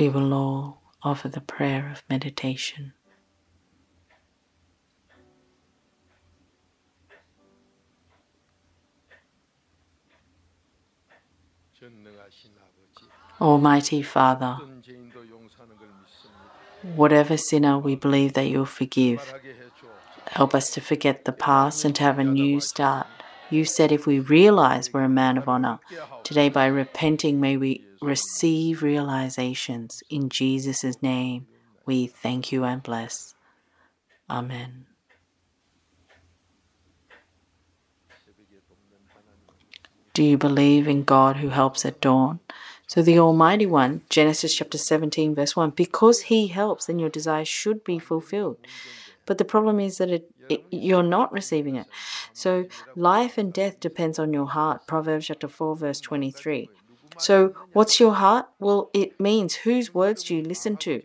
we will all offer the prayer of meditation. Almighty Father, whatever sinner we believe that you'll forgive, help us to forget the past and to have a new start. You said if we realize we're a man of honor, today by repenting, may we receive realizations. In Jesus' name, we thank you and bless. Amen. Do you believe in God who helps at dawn? So the Almighty One, Genesis chapter 17, verse 1, because He helps, then your desire should be fulfilled. But the problem is that it, it, you're not receiving it. So life and death depends on your heart. Proverbs chapter 4, verse 23. So what's your heart? Well, it means whose words do you listen to?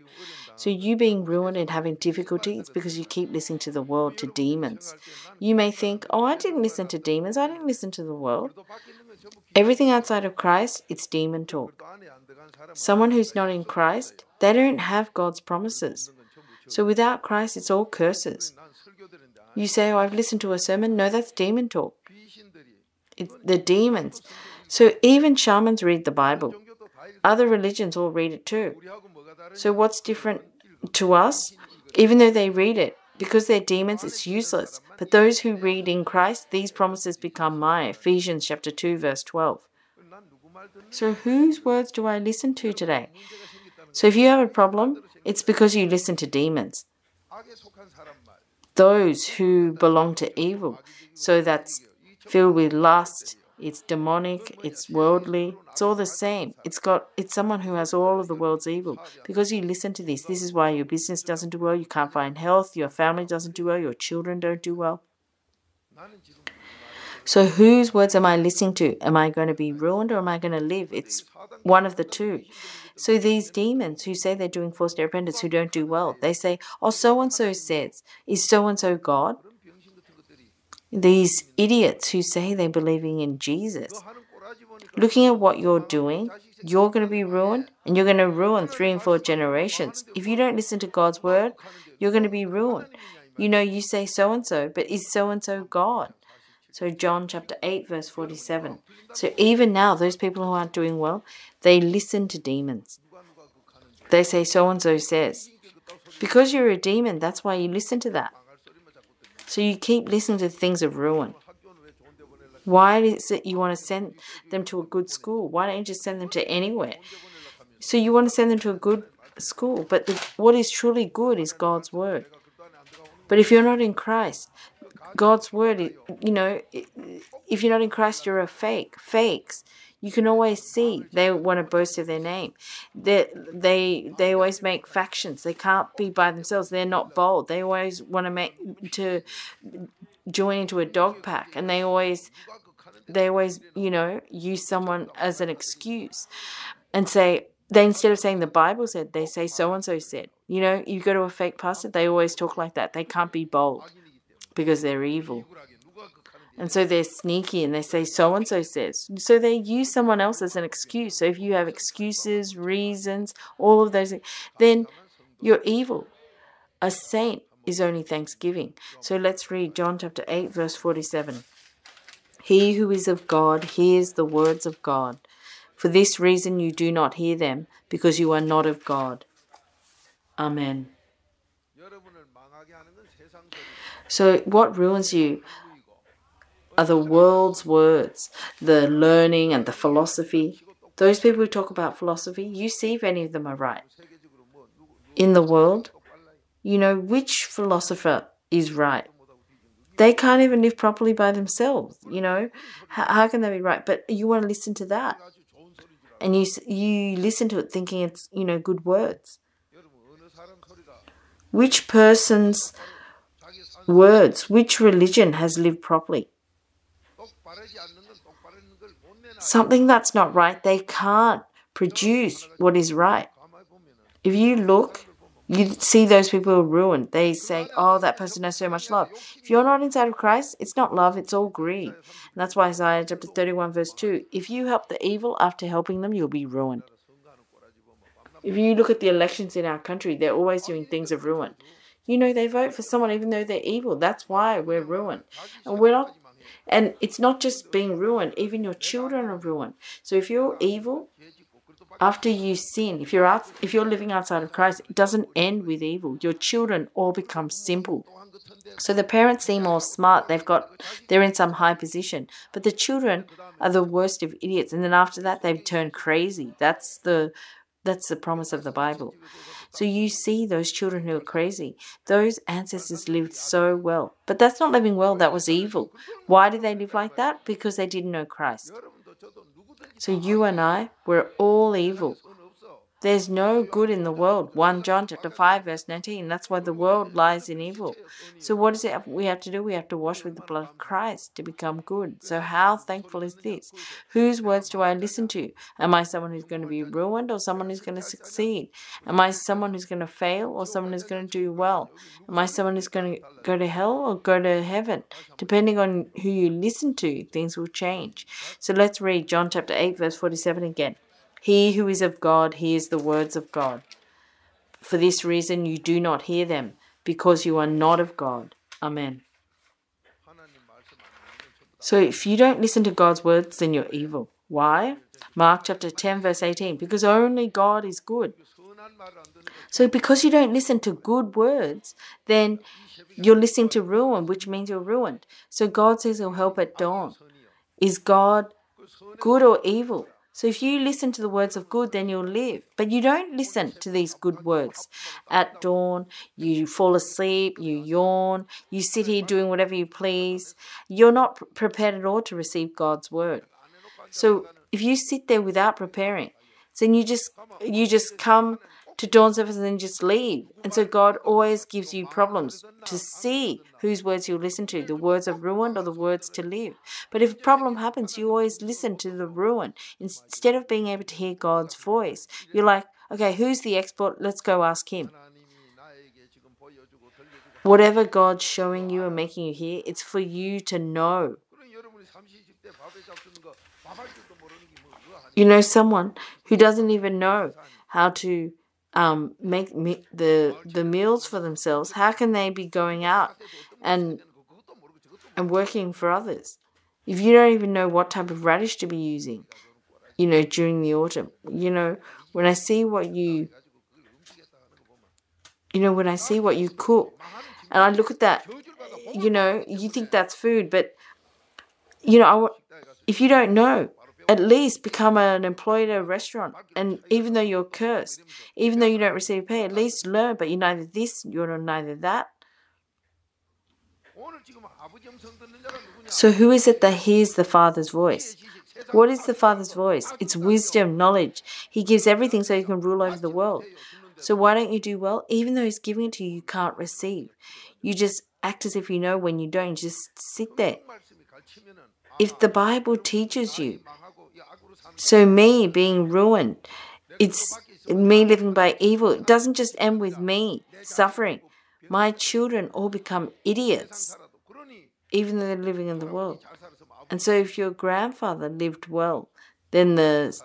So you being ruined and having difficulty, it's because you keep listening to the world, to demons. You may think, oh, I didn't listen to demons. I didn't listen to the world. Everything outside of Christ, it's demon talk. Someone who's not in Christ, they don't have God's promises. So without Christ, it's all curses. You say, Oh, I've listened to a sermon. No, that's demon talk. It's the demons. So even shamans read the Bible. Other religions all read it too. So what's different to us? Even though they read it, because they're demons, it's useless. But those who read in Christ, these promises become mine. Ephesians chapter 2, verse 12. So whose words do I listen to today? So if you have a problem, it's because you listen to demons. Those who belong to evil. So that's filled with lust, it's demonic, it's worldly, it's all the same. It's got it's someone who has all of the world's evil. Because you listen to this, this is why your business doesn't do well, you can't find health, your family doesn't do well, your children don't do well. So whose words am I listening to? Am I going to be ruined or am I going to live? It's one of the two. So these demons who say they're doing forced independence who don't do well, they say, "Oh, so and so says, is so and so God?" These idiots who say they're believing in Jesus, looking at what you're doing, you're going to be ruined and you're going to ruin three and four generations. If you don't listen to God's word, you're going to be ruined. You know, you say so and so, but is so and so God? So, John chapter 8, verse 47. So, even now, those people who aren't doing well, they listen to demons. They say, so and so says. Because you're a demon, that's why you listen to that. So you keep listening to things of ruin. Why is it you want to send them to a good school? Why don't you just send them to anywhere? So you want to send them to a good school, but the, what is truly good is God's word. But if you're not in Christ, God's word, is, you know, if you're not in Christ, you're a fake. Fakes you can always see they want to boast of their name. They they they always make factions. They can't be by themselves. They're not bold. They always want to make to join into a dog pack, and they always they always you know use someone as an excuse and say they instead of saying the Bible said, they say so and so said. You know, you go to a fake pastor, they always talk like that. They can't be bold because they're evil. And so they're sneaky and they say, so and so says. So they use someone else as an excuse. So if you have excuses, reasons, all of those, then you're evil. A saint is only thanksgiving. So let's read John chapter 8, verse 47. He who is of God hears the words of God. For this reason you do not hear them, because you are not of God. Amen. So, what ruins you are the world's words, the learning and the philosophy. Those people who talk about philosophy, you see if any of them are right. In the world, you know which philosopher is right. They can't even live properly by themselves, you know. How, how can they be right? But you want to listen to that. And you, you listen to it thinking it's, you know, good words. Which person's words, which religion has lived properly? Something that's not right, they can't produce what is right. If you look, you see those people are ruined. They say, oh, that person has so much love. If you're not inside of Christ, it's not love, it's all greed. And that's why Isaiah chapter 31, verse 2 if you help the evil after helping them, you'll be ruined. If you look at the elections in our country, they're always doing things of ruin. You know, they vote for someone even though they're evil. That's why we're ruined. And we're not and it's not just being ruined, even your children are ruined. So if you're evil, after you sin, if you're out, if you're living outside of Christ, it doesn't end with evil. Your children all become simple. So the parents seem all smart. They've got, they're in some high position, but the children are the worst of idiots. And then after that, they've turned crazy. That's the, that's the promise of the Bible. So you see those children who are crazy. Those ancestors lived so well, but that's not living well. That was evil. Why did they live like that? Because they didn't know Christ. So you and I, we're all evil. There's no good in the world. 1 John chapter 5 verse 19. That's why the world lies in evil. So what is it we have to do? We have to wash with the blood of Christ to become good. So how thankful is this? Whose words do I listen to? Am I someone who's going to be ruined or someone who's going to succeed? Am I someone who's going to fail or someone who's going to do well? Am I someone who's going to go to hell or go to heaven? Depending on who you listen to, things will change. So let's read John chapter 8 verse 47 again. He who is of God hears the words of God. For this reason you do not hear them, because you are not of God. Amen. So if you don't listen to God's words, then you're evil. Why? Mark chapter 10, verse 18. Because only God is good. So because you don't listen to good words, then you're listening to ruin, which means you're ruined. So God says he'll help at dawn. Is God good or evil? So if you listen to the words of good, then you'll live. But you don't listen to these good words. At dawn, you fall asleep, you yawn, you sit here doing whatever you please. You're not prepared at all to receive God's word. So if you sit there without preparing, then you just you just come to dawn service and then just leave. And so God always gives you problems to see whose words you listen to, the words of ruin or the words to live. But if a problem happens, you always listen to the ruin. Instead of being able to hear God's voice, you're like, okay, who's the expert? Let's go ask him. Whatever God's showing you and making you hear, it's for you to know. You know, someone who doesn't even know how to um, make me, the the meals for themselves, how can they be going out and and working for others if you don't even know what type of radish to be using? You know, during the autumn. You know, when I see what you, you know, when I see what you cook, and I look at that, you know, you think that's food, but you know, I, if you don't know, at least become an employee at a restaurant. And even though you're cursed, even though you don't receive pay, at least learn. But you're neither this, you're neither that. So, who is it that hears the Father's voice? What is the Father's voice? It's wisdom, knowledge. He gives everything so you can rule over the world. So, why don't you do well? Even though He's giving it to you, you can't receive. You just act as if you know when you don't. Just sit there. If the Bible teaches you so me being ruined, it's me living by evil. It doesn't just end with me suffering. My children all become idiots, even though they're living in the world. And so if your grandfather lived well, then the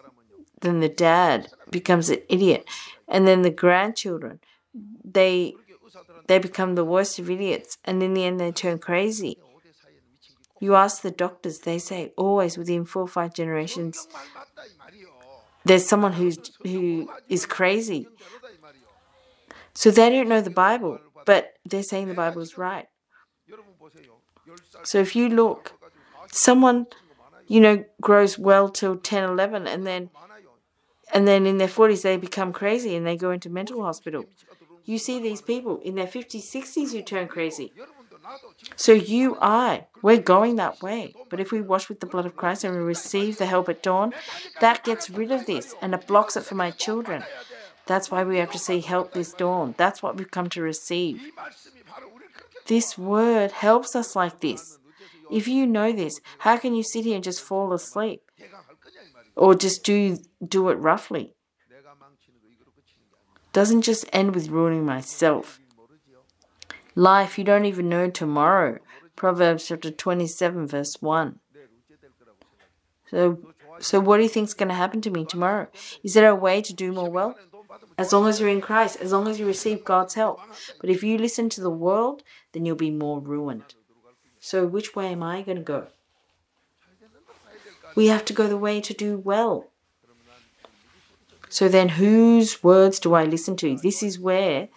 then the dad becomes an idiot. And then the grandchildren, they they become the worst of idiots and in the end they turn crazy. You ask the doctors, they say always within four or five generations, there's someone who's who is crazy. So they don't know the Bible, but they're saying the Bible is right. So if you look, someone, you know, grows well till 10, 11, and then and then in their 40s they become crazy and they go into mental hospital. You see these people in their 50s, 60s who turn crazy. So you, I, we're going that way. But if we wash with the blood of Christ and we receive the help at dawn, that gets rid of this and it blocks it for my children. That's why we have to see help this dawn. That's what we've come to receive. This word helps us like this. If you know this, how can you sit here and just fall asleep? Or just do do it roughly? Doesn't just end with ruining myself. Life, you don't even know tomorrow. Proverbs chapter 27, verse 1. So, so what do you think is going to happen to me tomorrow? Is there a way to do more well? as long as you're in Christ, as long as you receive God's help. But if you listen to the world, then you'll be more ruined. So, which way am I going to go? We have to go the way to do well. So, then whose words do I listen to? This is where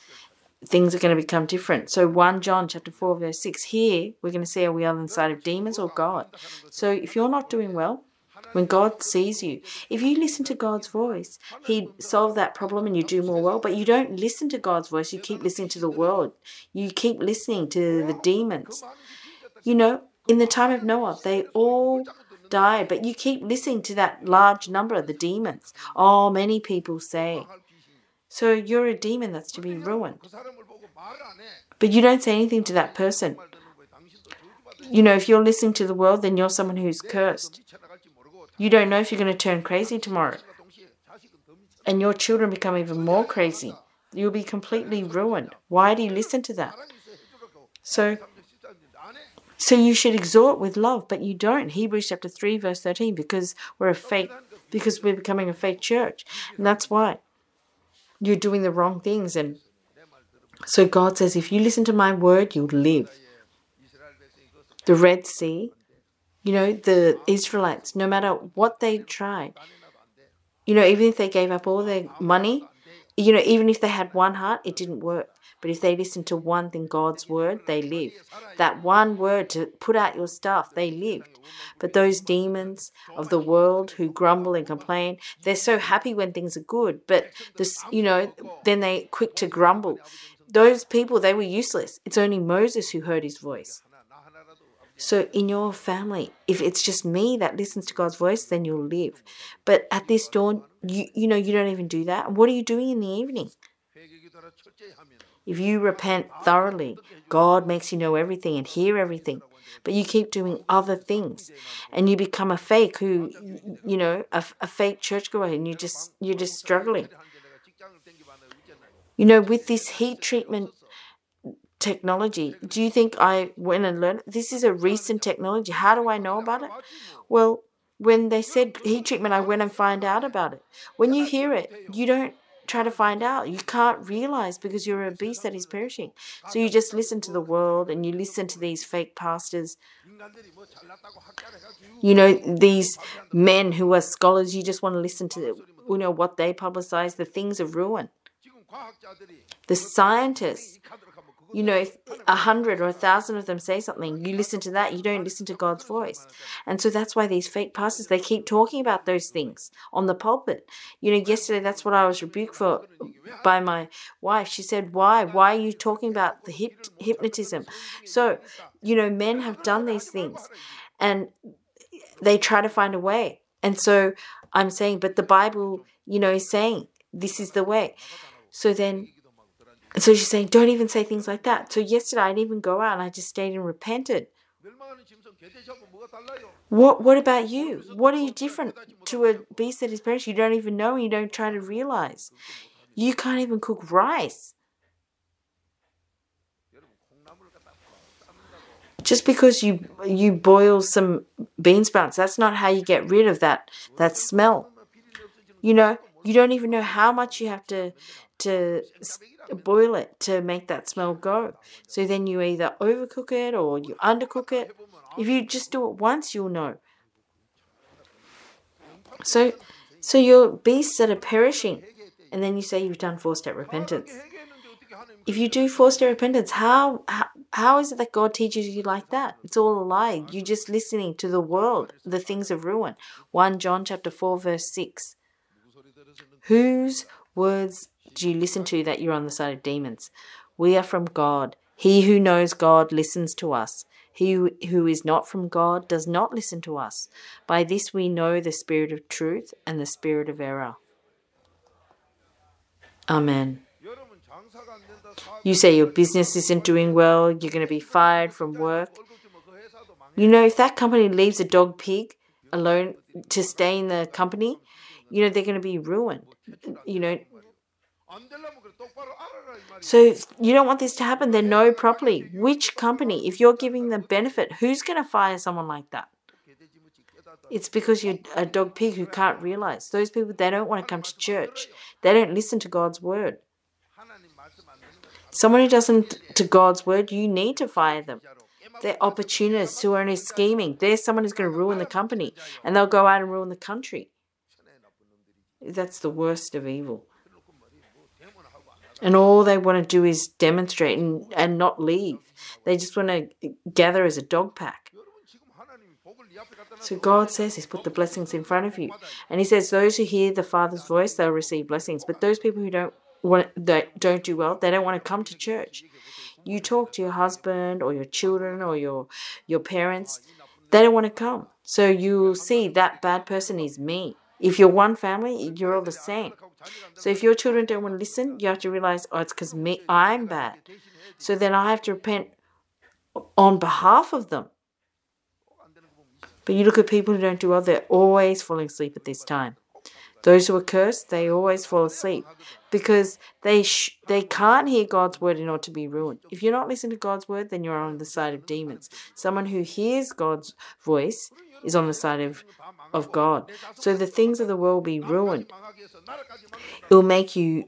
things are going to become different. So 1 John chapter 4 verse 6 here we're going to see are we on the side of demons or God. So if you're not doing well, when God sees you, if you listen to God's voice, He'd solve that problem and you do more well. But you don't listen to God's voice, you keep listening to the world, you keep listening to the demons. You know, in the time of Noah, they all died, but you keep listening to that large number of the demons. Oh, many people say. So you're a demon that's to be ruined. But you don't say anything to that person. You know, if you're listening to the world, then you're someone who's cursed. You don't know if you're going to turn crazy tomorrow. And your children become even more crazy. You'll be completely ruined. Why do you listen to that? So, so you should exhort with love, but you don't. Hebrews chapter 3, verse 13, because we're a fake, because we're becoming a fake church. And that's why you're doing the wrong things. And so God says, if you listen to my word, you'll live. The Red Sea, you know, the Israelites, no matter what they tried, you know, even if they gave up all their money, you know, even if they had one heart, it didn't work. But if they listen to one thing, God's word, they live. That one word to put out your stuff, they lived. But those demons of the world who grumble and complain, they're so happy when things are good, but this, you know, then they quick to grumble. Those people, they were useless. It's only Moses who heard his voice. So in your family, if it's just me that listens to God's voice, then you'll live. But at this dawn, you you know you don't even do that. What are you doing in the evening? If you repent thoroughly, God makes you know everything and hear everything. But you keep doing other things, and you become a fake who, you know, a, a fake churchgoer, and you just you're just struggling. You know, with this heat treatment technology. Do you think I went and learned? This is a recent technology. How do I know about it? Well, when they said heat treatment, I went and find out about it. When you hear it, you don't try to find out. You can't realize because you're a beast that is perishing. So you just listen to the world and you listen to these fake pastors. You know, these men who are scholars, you just want to listen to you know what they publicize, the things of ruin. The scientists you know, if a hundred or a thousand of them say something, you listen to that, you don't listen to God's voice. And so that's why these fake pastors, they keep talking about those things on the pulpit. You know, yesterday that's what I was rebuked for by my wife. She said, Why? Why are you talking about the hip- hypnotism? So, you know, men have done these things and they try to find a way. And so I'm saying, but the Bible, you know, is saying this is the way. So then so she's saying, don't even say things like that. So yesterday I didn't even go out and I just stayed and repented. What what about you? What are you different to a beast that is perishing? You don't even know and you don't try to realize. You can't even cook rice. Just because you you boil some bean sprouts, that's not how you get rid of that that smell. You know, you don't even know how much you have to to boil it to make that smell go. So then you either overcook it or you undercook it. If you just do it once, you'll know. So, so your beasts that are perishing, and then you say you've done four-step repentance. If you do four-step repentance, how, how how is it that God teaches you like that? It's all a lie. You're just listening to the world, the things of ruin. 1 John chapter 4 verse 6. Whose words do you listen to that you're on the side of demons? We are from God. He who knows God listens to us. He who is not from God does not listen to us. By this we know the spirit of truth and the spirit of error. Amen. You say your business isn't doing well, you're going to be fired from work. You know, if that company leaves a dog pig alone to stay in the company, you know, they're going to be ruined. You know, so you don't want this to happen, then know properly which company, if you're giving them benefit, who's going to fire someone like that? It's because you're a dog pig who can't realize. Those people, they don't want to come to church. They don't listen to God's word. Someone who doesn't to God's word, you need to fire them. They're opportunists who are only scheming. There's someone who's going to ruin the company, and they'll go out and ruin the country. That's the worst of evil. And all they want to do is demonstrate and, and not leave. They just want to gather as a dog pack. So God says He's put the blessings in front of you. And He says, Those who hear the Father's voice, they'll receive blessings. But those people who don't want they don't do well, they don't want to come to church. You talk to your husband or your children or your your parents, they don't want to come. So you'll see that bad person is me. If you're one family, you're all the same. So if your children don't want to listen, you have to realize, oh, it's because me, I'm bad. So then I have to repent on behalf of them. But you look at people who don't do well, they're always falling asleep at this time. Those who are cursed, they always fall asleep because they sh- they can't hear God's word in order to be ruined. If you're not listening to God's word, then you're on the side of demons. Someone who hears God's voice is on the side of of God. So the things of the world will be ruined. It will make you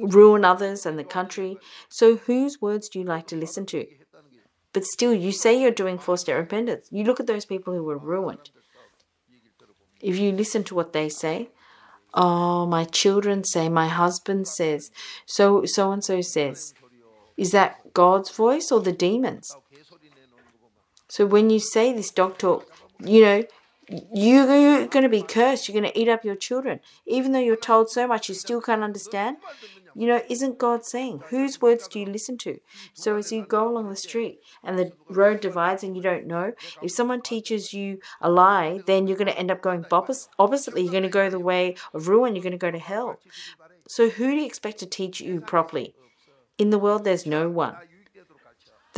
ruin others and the country. So whose words do you like to listen to? But still, you say you're doing four-step repentance. You look at those people who were ruined. If you listen to what they say, Oh, my children say, my husband says, so so and so says. Is that God's voice or the demons? So when you say this dog talk, you know, you're going to be cursed. You're going to eat up your children. Even though you're told so much, you still can't understand. You know, isn't God saying, whose words do you listen to? So as you go along the street and the road divides and you don't know, if someone teaches you a lie, then you're going to end up going oppositely. You're going to go the way of ruin. You're going to go to hell. So who do you expect to teach you properly? In the world, there's no one.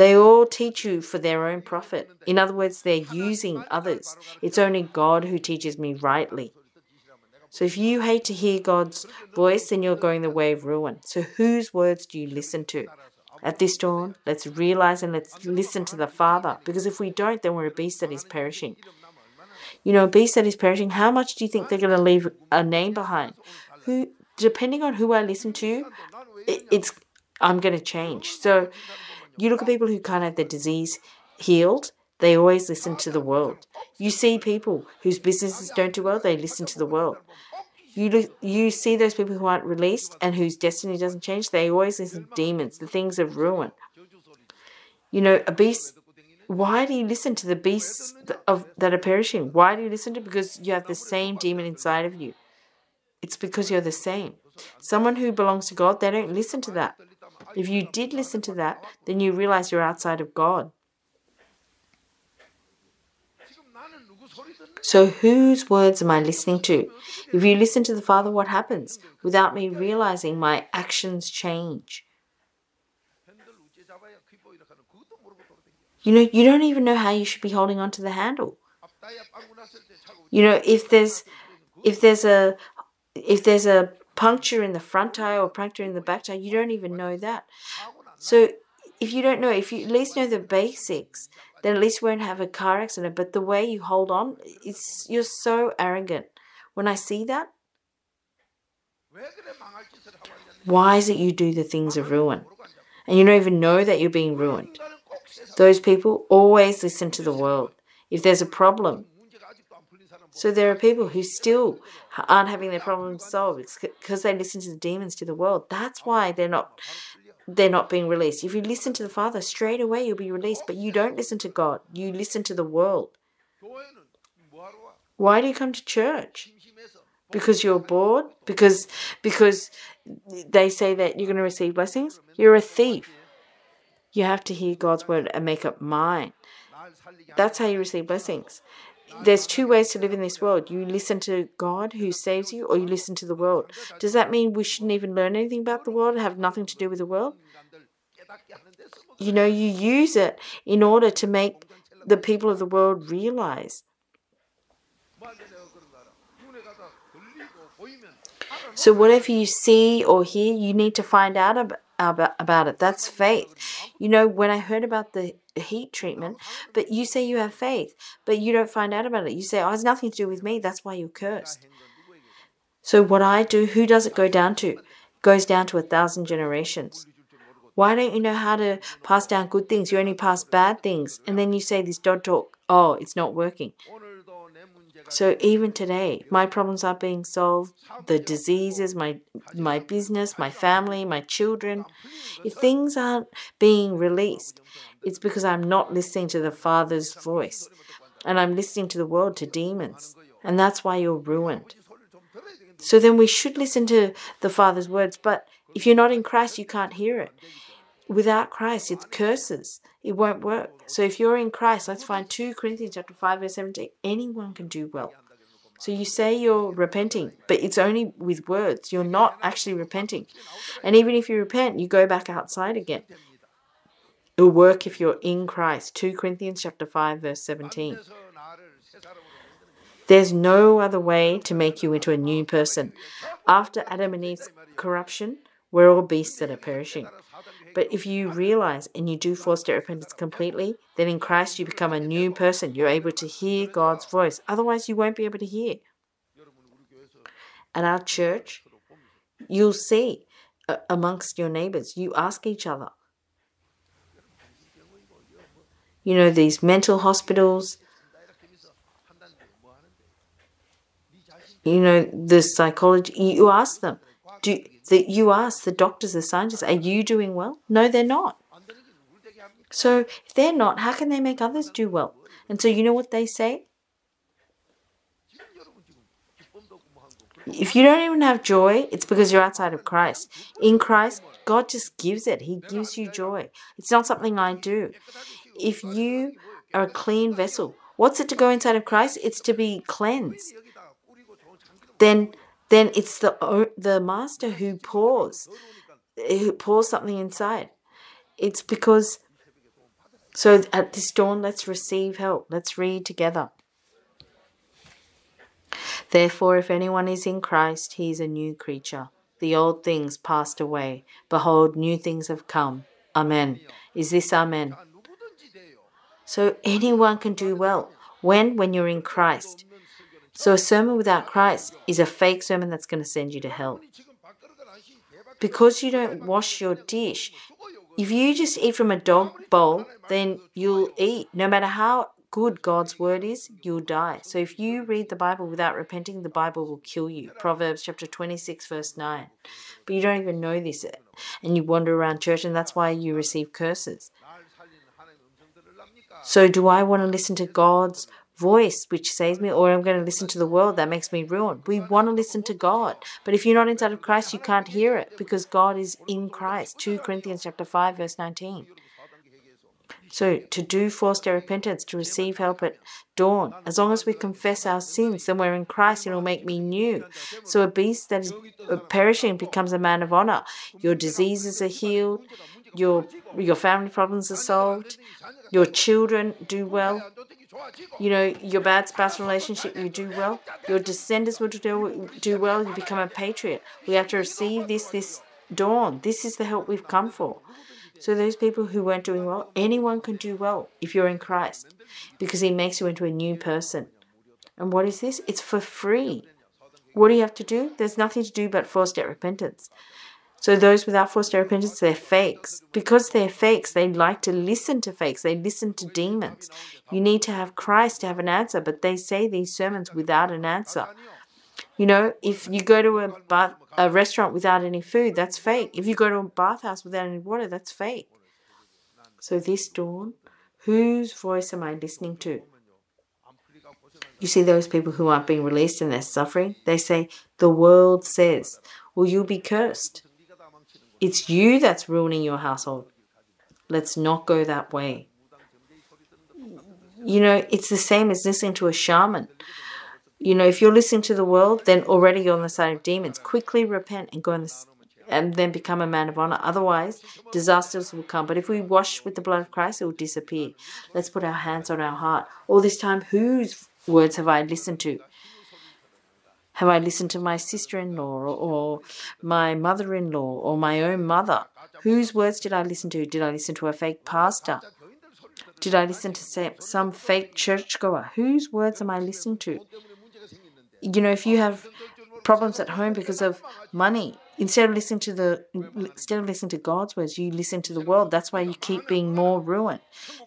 They all teach you for their own profit. In other words, they're using others. It's only God who teaches me rightly. So if you hate to hear God's voice, then you're going the way of ruin. So whose words do you listen to? At this dawn, let's realize and let's listen to the Father. Because if we don't, then we're a beast that is perishing. You know, a beast that is perishing, how much do you think they're going to leave a name behind? Who, depending on who I listen to, it, it's I'm going to change. So you look at people who can't have their disease healed, they always listen to the world. You see people whose businesses don't do well, they listen to the world. You, you see those people who aren't released and whose destiny doesn't change, they always listen to demons, the things of ruin. You know, a beast. Why do you listen to the beasts of, that are perishing? Why do you listen to? Because you have the same demon inside of you. It's because you're the same. Someone who belongs to God, they don't listen to that. If you did listen to that, then you realize you're outside of God. So, whose words am I listening to? If you listen to the Father, what happens? Without me realizing, my actions change. You know, you don't even know how you should be holding on to the handle. You know, if there's if there's a if there's a puncture in the front tire or puncture in the back tire. You don't even know that. So if you don't know, if you at least know the basics, then at least you won't have a car accident. But the way you hold on, it's you're so arrogant. When I see that, why is it you do the things of ruin? And you don't even know that you're being ruined. Those people always listen to the world. If there's a problem, so there are people who still aren't having their problems solved because they listen to the demons to the world. That's why they're not they're not being released. If you listen to the Father, straight away you'll be released. But you don't listen to God. You listen to the world. Why do you come to church? Because you're bored? Because because they say that you're going to receive blessings? You're a thief. You have to hear God's word and make up mine. That's how you receive blessings there's two ways to live in this world. You listen to God who saves you, or you listen to the world. Does that mean we shouldn't even learn anything about the world have nothing to do with the world? You know, you use it in order to make the people of the world realize. So, whatever you see or hear, you need to find out about, about it. That's faith. You know, when I heard about the heat treatment, but you say you have faith, but you don't find out about it. You say, oh, has nothing to do with me. That's why you're cursed. So what I do, who does it go down to? It goes down to a thousand generations. Why don't you know how to pass down good things? You only pass bad things. And then you say this dog talk, oh, it's not working. So even today, my problems are being solved. The diseases, my my business, my family, my children. If things aren't being released, it's because I'm not listening to the Father's voice, and I'm listening to the world, to demons, and that's why you're ruined. So then we should listen to the Father's words, but if you're not in Christ, you can't hear it. Without Christ, it's curses. It won't work. So if you're in Christ, let's find 2 Corinthians chapter 5, verse 17. Anyone can do well. So you say you're repenting, but it's only with words. You're not actually repenting. And even if you repent, you go back outside again. It'll work if you're in Christ. 2 Corinthians chapter 5, verse 17. There's no other way to make you into a new person. After Adam and Eve's corruption, we're all beasts that are perishing. But if you realize and you do four-step repentance completely, then in Christ you become a new person. You're able to hear God's voice. Otherwise, you won't be able to hear. At our church, you'll see amongst your neighbors, you ask each other. You know, these mental hospitals, you know, the psychology, you ask them, do that you ask the doctors, the scientists, are you doing well? No, they're not. So if they're not, how can they make others do well? And so you know what they say? If you don't even have joy, it's because you're outside of Christ. In Christ, God just gives it. He gives you joy. It's not something I do. If you are a clean vessel, what's it to go inside of Christ? It's to be cleansed then then it's the the master who pours who pours something inside. It's because so at this dawn let's receive help. Let's read together. Therefore if anyone is in Christ he is a new creature. The old things passed away. Behold new things have come. Amen. Is this amen? So anyone can do well. When? When you're in Christ. So a sermon without Christ is a fake sermon that's going to send you to hell. Because you don't wash your dish, if you just eat from a dog bowl, then you'll eat. No matter how good God's word is, you'll die. So if you read the Bible without repenting, the Bible will kill you. Proverbs chapter 26, verse 9. But you don't even know this, and you wander around church, and that's why you receive curses. So, do I want to listen to God's voice which saves me, or I'm going to listen to the world that makes me ruined. We want to listen to God. But if you're not inside of Christ, you can't hear it because God is in Christ. 2 Corinthians chapter 5, verse 19. So to do four-step repentance, to receive help at dawn, as long as we confess our sins, then we're in Christ and it'll make me new. So a beast that is uh, perishing becomes a man of honor. Your diseases are healed, your your family problems are solved, your children do well, you know, your bad spouse relationship, you do well. Your descendants will do, do well. You become a patriot. We have to receive this this dawn. This is the help we've come for. So those people who weren't doing well, anyone can do well if you're in Christ, because He makes you into a new person. And what is this? It's for free. What do you have to do? There's nothing to do but four-step repentance. So those without four-step repentance, they're fakes. Because they're fakes, they like to listen to fakes. They listen to demons. You need to have Christ to have an answer, but they say these sermons without an answer. You know, if you go to a bath, a restaurant without any food, that's fake. If you go to a bathhouse without any water, that's fake. So this dawn, whose voice am I listening to? You see those people who aren't being released and they're suffering? They say, the world says, well, you'll be cursed. It's you that's ruining your household. Let's not go that way. You know, it's the same as listening to a shaman. You know, if you're listening to the world, then already you're on the side of demons. Quickly repent and go the, and then become a man of honor. Otherwise, disasters will come. But if we wash with the blood of Christ, it will disappear. Let's put our hands on our heart. All this time, whose words have I listened to? Have I listened to my sister in law or, or my mother in law or my own mother Whose words did I listen to? Did I listen to a fake pastor? Did I listen to some fake churchgoer? Whose words am I listening to? You know, if you have problems at home because of money, instead of listening to the instead of listening to God's words, you listen to the world. That's why you keep being more ruined.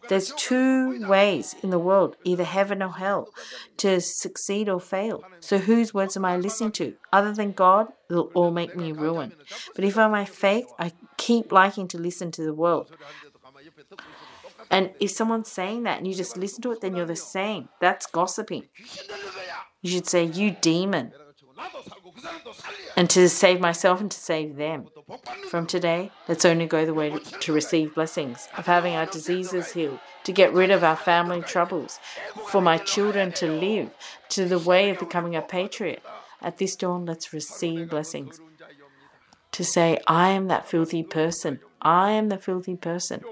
There's two ways in the world, either heaven or hell, to succeed or fail. So whose words am I listening to? Other than God, it'll all make me ruined. But if I'm faith, I keep liking to listen to the world. And if someone's saying that and you just listen to it, then you're the same. That's gossiping. You should say, You demon and to save myself and to save them. From today, let's only go the way to receive blessings, of having our diseases healed, to get rid of our family troubles, for my children to live, to the way of becoming a patriot. At this dawn, let's receive blessings. To say, I am that filthy person. I am the filthy person.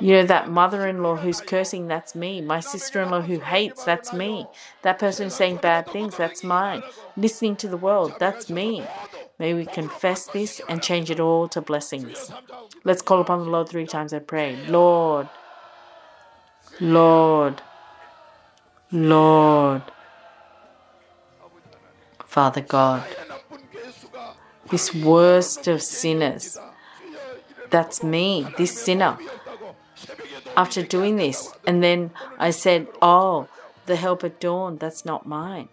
You know, that mother in law who's cursing, that's me. My sister in law who hates, that's me. That person who's saying bad things, that's mine. Listening to the world, that's me. May we confess this and change it all to blessings. Let's call upon the Lord three times and pray. Lord, Lord, Lord, Father God, this worst of sinners, that's me, this sinner after doing this. And then I said, Oh, the help at dawn, that's not mine.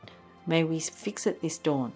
May we fix it this dawn.